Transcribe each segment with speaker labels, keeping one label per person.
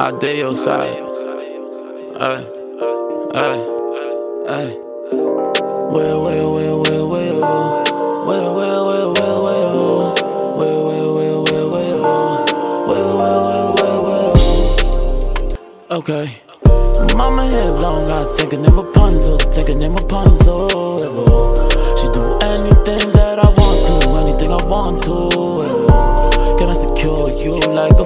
Speaker 1: I dare your side. Ay, ay, ay. Well, well, well, well, well. Well, well, well, well, well. Well, well, well, well, well. Well, well, well, well, well. Okay. Mama head long, I think her name Rapunzel, think her name Rapunzel. She do anything that I want to, anything I want to. Can I secure you like a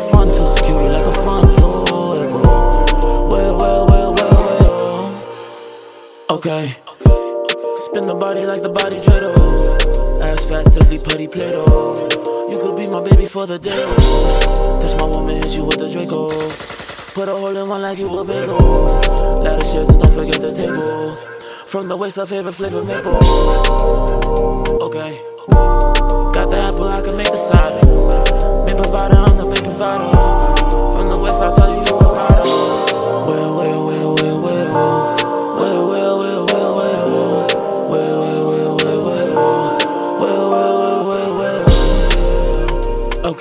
Speaker 1: Okay. Spin the body like the body dreidel. Ass fat, silly, putty Play-Doh. You could be my baby for the day. Touch my woman, hit you with the Draco. Put a hole in one like you a bagel. Ladder shares and don't forget the table. From the waist, our favorite flavor maple. Okay. Got the apple, I can make the cider. Main provider, I'm the main provider. From the west, I'll tell you you a rider. Well, well,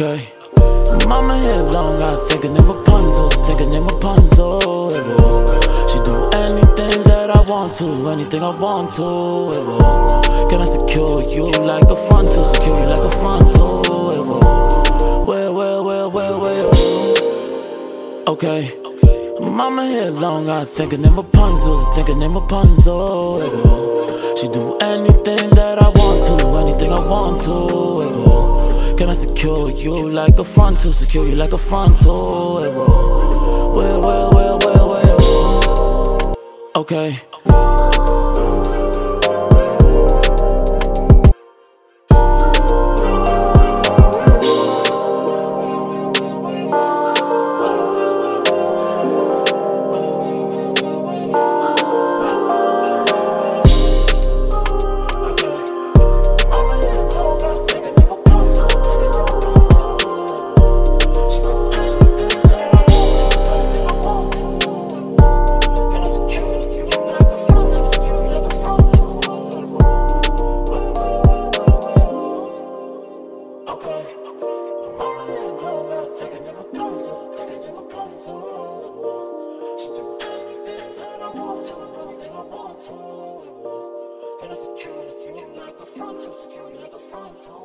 Speaker 1: Okay. Mama head long, I think her name Rapunzel, think her name Rapunzel. She do anything that I want to, anything I want to. Can I secure you like a front to, secure you like a front to? Well, well, well, well, well. Okay. Mama head long, I think her name Rapunzel, think her name Rapunzel. She do anything that I want to, anything I want to. Secure you like a front to, secure you like a front to? Well, well, well, well, well. Okay. Secure you like a front to secure you like a front to